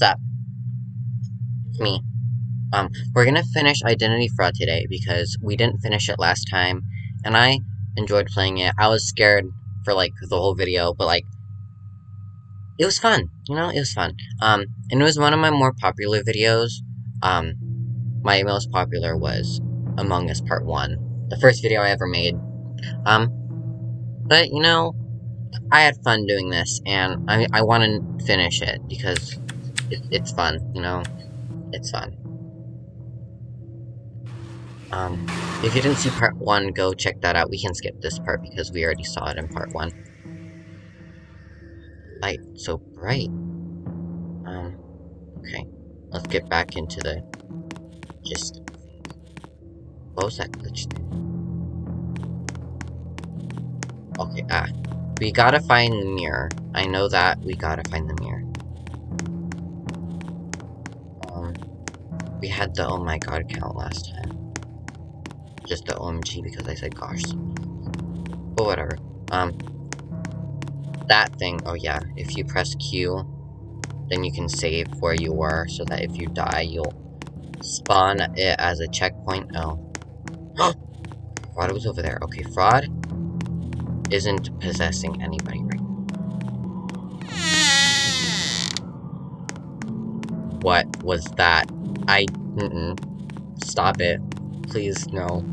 what's up? It's me. Um, we're gonna finish Identity Fraud today because we didn't finish it last time, and I enjoyed playing it. I was scared for like the whole video, but like it was fun. You know, it was fun. Um, and it was one of my more popular videos. Um, my most popular was Among Us Part One, the first video I ever made. Um, but you know, I had fun doing this, and I I want to finish it because it, it's fun. You know, it's fun. Um, if you didn't see part one, go check that out. We can skip this part because we already saw it in part one. Light so bright. Um, okay. Let's get back into the just. What was that glitch thing? Okay, ah. We gotta find the mirror. I know that. We gotta find the mirror. Um, we had the oh my god count last time just the OMG because I said gosh. But whatever. Um, that thing, oh yeah, if you press Q, then you can save where you were, so that if you die, you'll spawn it as a checkpoint. Oh. fraud was over there. Okay, fraud isn't possessing anybody right now. What was that? I... Mm -mm. Stop it. Please, no.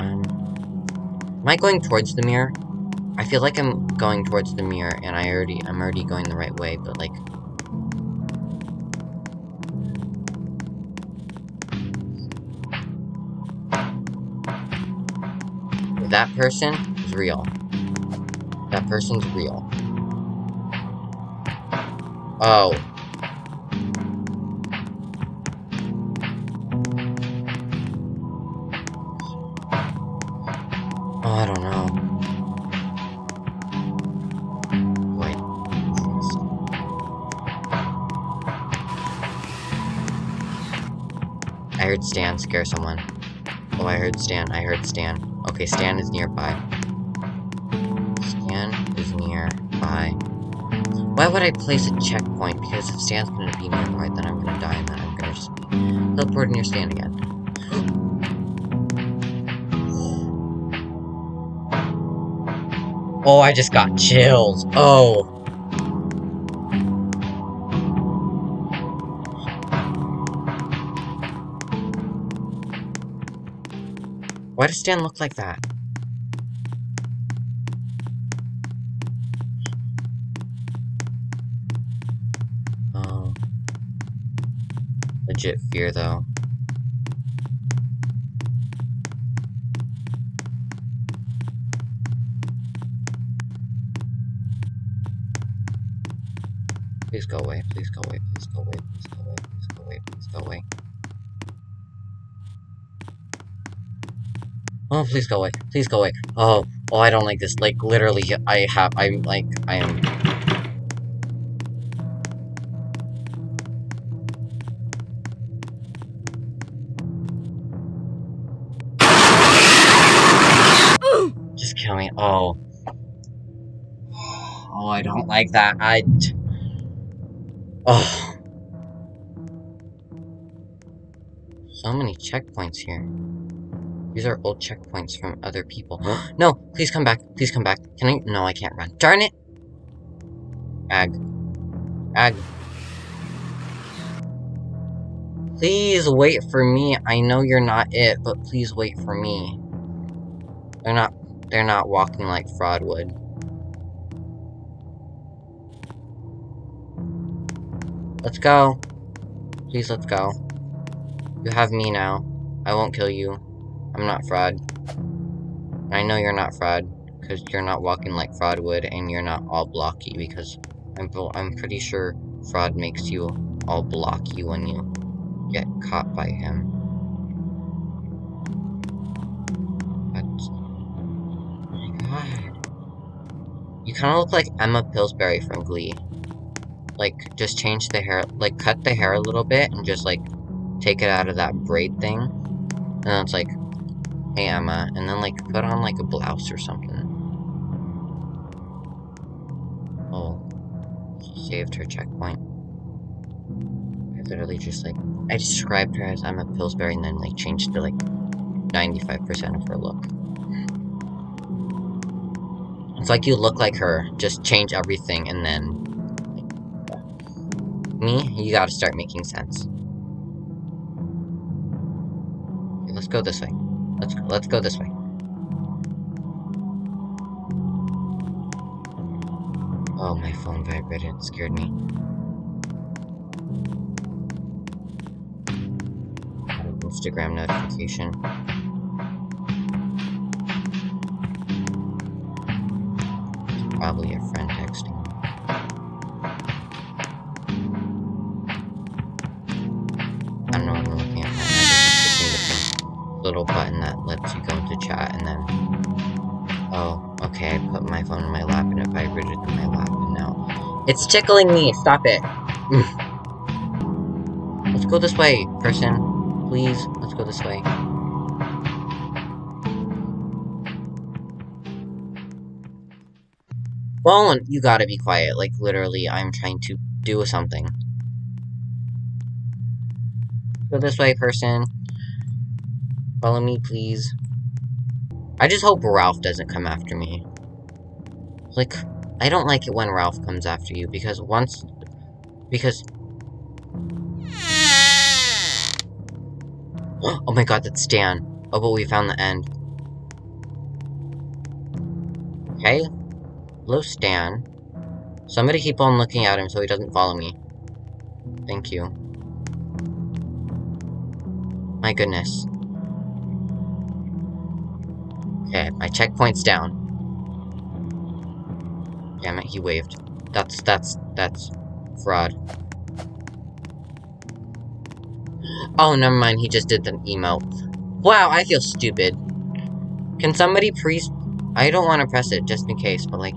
Um, am I going towards the mirror? I feel like I'm going towards the mirror, and I already, I'm already going the right way, but like... That person is real. That person's real. Oh, I heard Stan scare someone. Oh, I heard Stan. I heard Stan. Okay, Stan is nearby. Stan is nearby. Why would I place a checkpoint? Because if Stan's gonna be nearby, then I'm gonna die, and then I'm gonna just be teleported near Stan again. Oh, I just got chills. Oh. Why does Stan look like that? Oh. Legit fear, though. Please go away, please go away, please go away, please go away, please go away, please go away. Oh, please go away, please go away. Oh, oh, I don't like this. Like, literally, I have, I'm, like, I am... Just kill me. Oh. Oh, I don't like that. I... Oh. So many checkpoints here. These are old checkpoints from other people. no! Please come back. Please come back. Can I? No, I can't run. Darn it! Ag. Ag. Please wait for me. I know you're not it, but please wait for me. They're not... They're not walking like fraud would. Let's go. Please, let's go. You have me now. I won't kill you. I'm not fraud. I know you're not fraud, because you're not walking like fraud would, and you're not all blocky, because I'm, I'm pretty sure fraud makes you all blocky when you get caught by him. Oh my god. You kind of look like Emma Pillsbury from Glee like, just change the hair, like, cut the hair a little bit and just, like, take it out of that braid thing. And it's like, Emma, and then, like, put on, like, a blouse or something. Oh. she saved her checkpoint. I literally just like I described her as Emma Pillsbury and then like changed to like 95% of her look. It's like you look like her, just change everything and then me, you gotta start making sense. Okay, let's go this way. Let's go, let's go this way. Oh, my phone vibrated. It scared me. Instagram notification. Probably a friend texting. Little button that lets you go into chat and then Oh, okay, I put my phone in my lap and it vibrated in my lap and now it's tickling me, stop it. Let's go this way, person. Please, let's go this way. Well, you gotta be quiet. Like, literally, I'm trying to do something. Go this way, person. Follow me, please. I just hope Ralph doesn't come after me. Like, I don't like it when Ralph comes after you, because once... Because... Oh my god, that's Stan. Oh, but we found the end. Okay. Hello, Stan. Somebody keep on looking at him so he doesn't follow me. Thank you. My goodness. Okay, my checkpoint's down. Damn it, he waved. That's, that's, that's fraud. Oh, never mind, he just did the emote. Wow, I feel stupid. Can somebody please... I don't want to press it, just in case, but like...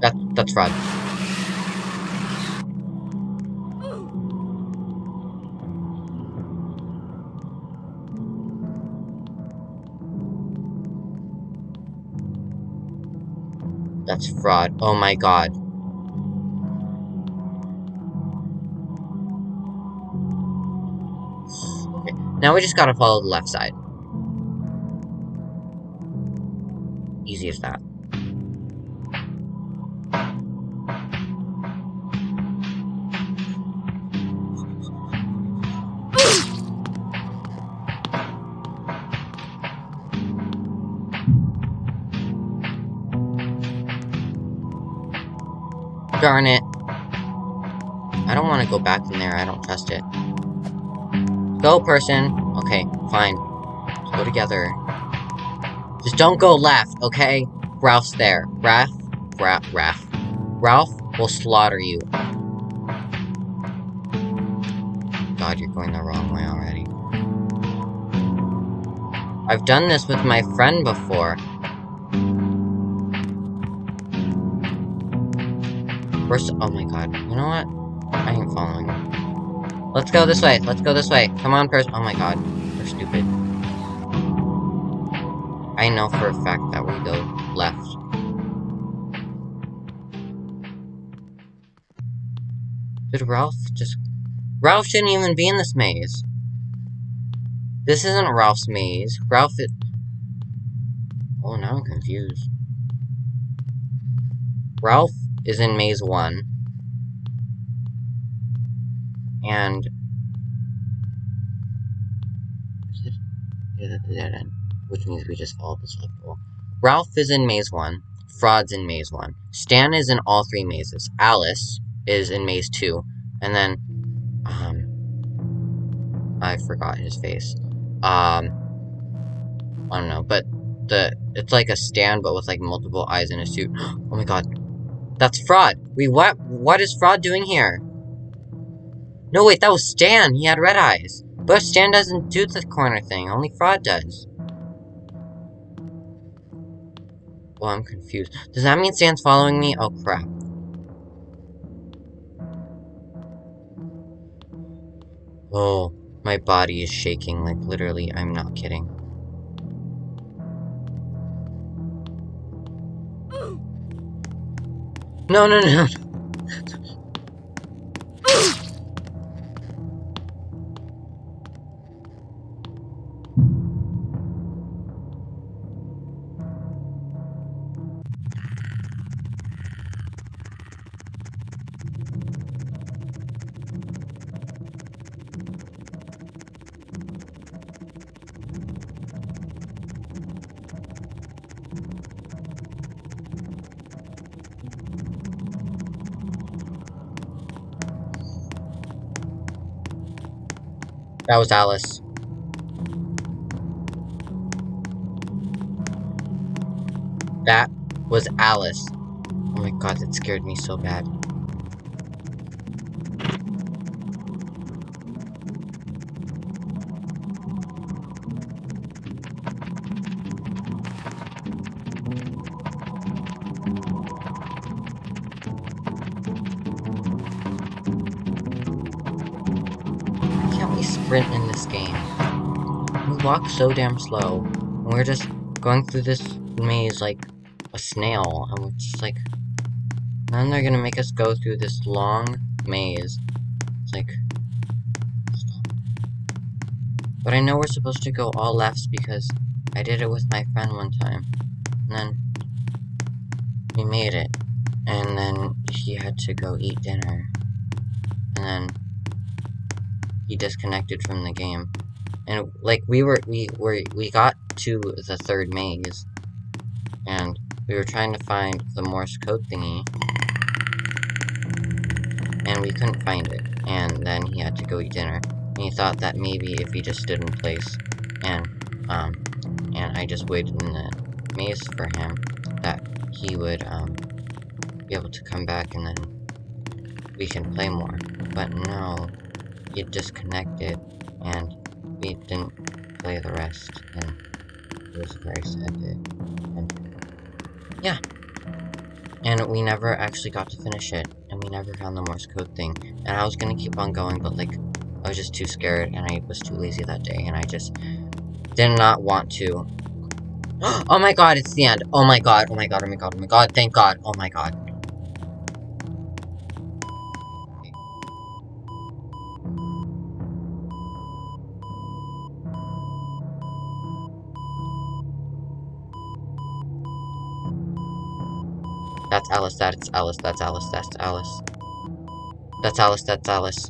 That, that's fraud. That's fraud. Oh my god. Okay, now we just gotta follow the left side. Easy as that. Darn it. I don't want to go back in there. I don't trust it. Go, person. Okay, fine. Let's go together. Just don't go left, okay? Ralph's there. Ralph? Ra Ralph. Ralph will slaughter you. God, you're going the wrong way already. I've done this with my friend before. First, oh my god. You know what? I ain't following. Let's go this way. Let's go this way. Come on, person. Oh my god. We're stupid. I know for a fact that we go left. Did Ralph just... Ralph shouldn't even be in this maze. This isn't Ralph's maze. Ralph is... Oh, now I'm confused. Ralph is in Maze 1. And... Yeah, that's the dead end. Which means we just followed this wall. Ralph is in Maze 1. Fraud's in Maze 1. Stan is in all three mazes. Alice is in Maze 2. And then... Um... I forgot his face. Um... I don't know, but the it's like a stand but with like multiple eyes in a suit. Oh my god. That's fraud. We what what is fraud doing here? No wait, that was Stan. He had red eyes. But Stan doesn't do the corner thing, only fraud does. Well, I'm confused. Does that mean Stan's following me? Oh crap. Oh, My body is shaking, like literally, I'm not kidding. No, no, no. That was Alice. That was Alice. Oh my god, that scared me so bad. Sprint in this game? We walk so damn slow. And we're just going through this maze like a snail. And we're just like... Then they're gonna make us go through this long maze. It's like... Stop. But I know we're supposed to go all lefts because I did it with my friend one time. And then... We made it. And then he had to go eat dinner. And then he disconnected from the game. And like we were we were we got to the third maze and we were trying to find the Morse code thingy and we couldn't find it. And then he had to go eat dinner. And he thought that maybe if he just stood in place and um and I just waited in the maze for him that he would um be able to come back and then we can play more. But no, it disconnected and we didn't play the rest and it was very sad. And yeah. And we never actually got to finish it and we never found the Morse code thing. And I was gonna keep on going but like I was just too scared and I was too lazy that day and I just did not want to. oh my god, it's the end. Oh my god, oh my god, oh my god, oh my god, thank god, oh my god. That's Alice, that's Alice, that's Alice, that's Alice. That's Alice, that's Alice.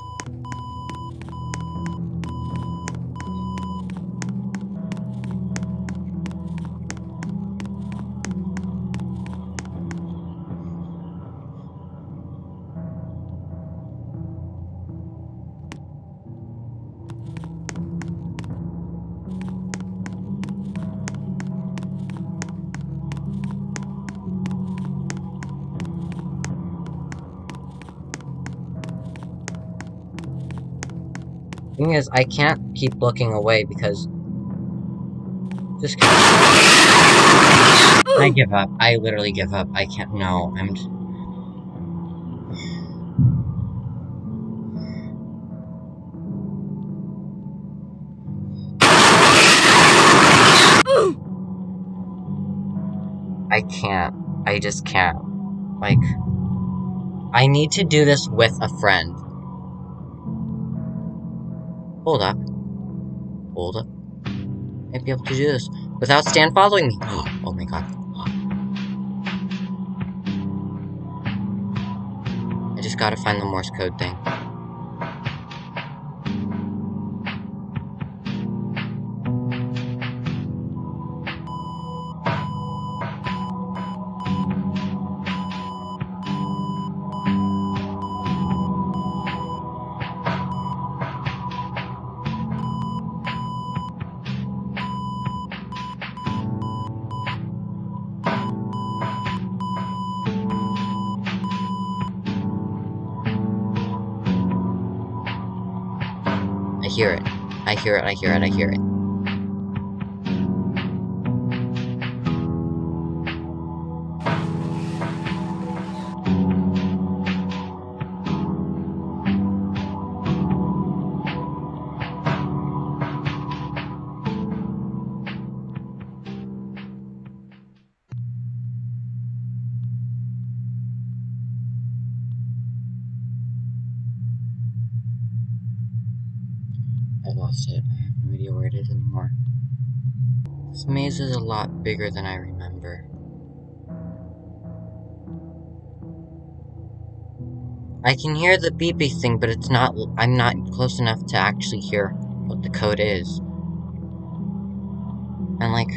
Thing is, I can't keep looking away because... I give up. I literally give up. I can't- no, I'm... I can't. I just can't. Like... I need to do this with a friend. Oh, Hold up. Hold up. I'd be able to do this without Stan following me. Oh my god. I just gotta find the Morse code thing. I hear it. I hear it, I hear it, I hear it. This maze is a lot bigger than I remember. I can hear the beeping thing, but it's not, I'm not close enough to actually hear what the code is. And like,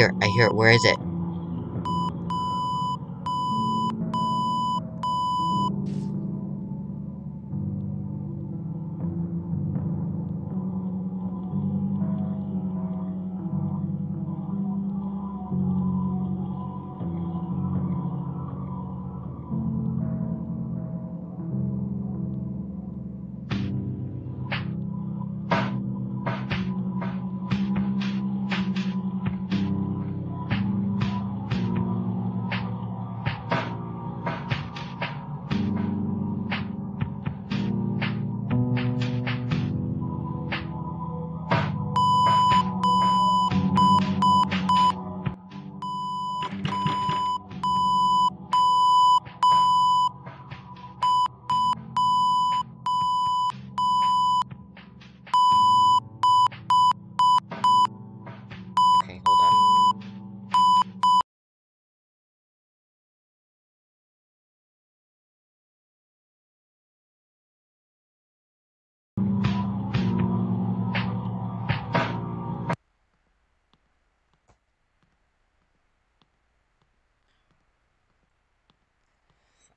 hear, I hear it. Where is it?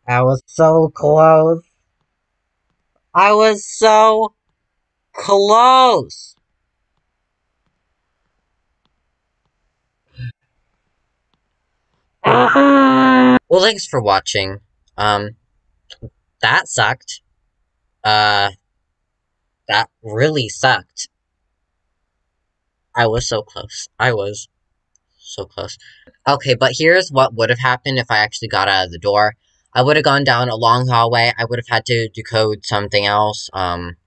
I was so close. I was so close. well, thanks for watching. Um, that sucked. Uh, that really sucked. I was so close. I was so close. Okay, but here's what would have happened if I actually got out of the door. I would have gone down a long hallway. I would have had to decode something else. Um,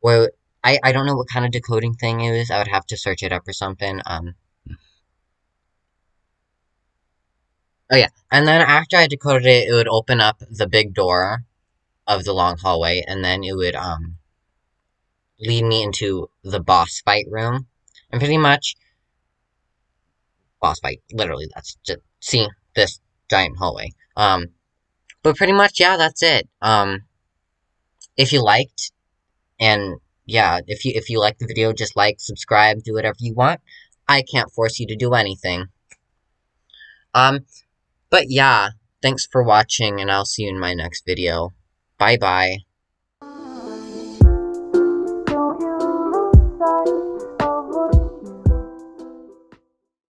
well, I, I don't know what kind of decoding thing it is. I would have to search it up or something. Um, oh yeah, and then after I decoded it, it would open up the big door of the long hallway, and then it would, um, lead me into the boss fight room. And pretty much, boss fight, literally, that's just, see, this giant hallway. Um, but pretty much, yeah, that's it. Um, if you liked, and yeah, if you, if you like the video, just like, subscribe, do whatever you want. I can't force you to do anything. Um, but yeah, thanks for watching, and I'll see you in my next video. Bye-bye.